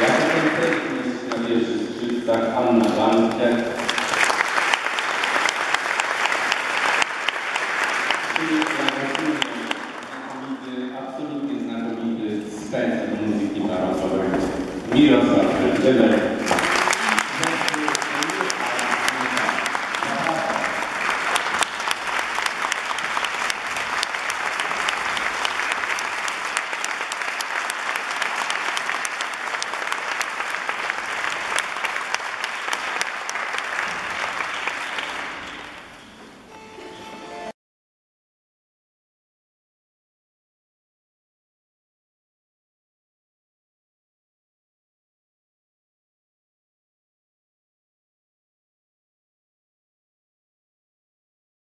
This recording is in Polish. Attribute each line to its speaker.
Speaker 1: Jacek Teknis na pierwszych skrzypcach, Anna Bankier. Absolutnie znakomity spędz muzyki narodowej Mirosław Krzyżynek.